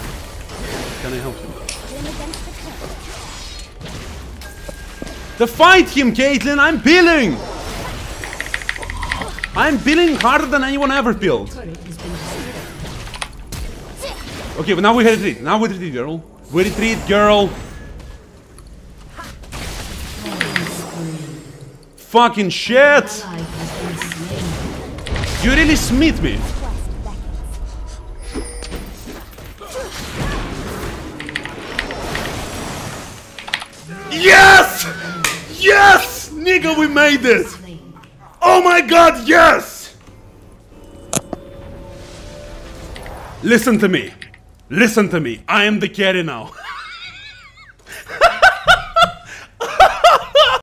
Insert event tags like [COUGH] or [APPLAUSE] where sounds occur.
Can I help you? The fight him, Caitlyn! I'm peeling! I'm peeling harder than anyone ever peeled. Okay, but now we retreat. Now we retreat, girl. We retreat, girl. Fucking shit! You really smith me. Yes! Yes! Nigga, we made it! Oh my god, yes! Listen to me. Listen to me. I am the carry now. [LAUGHS]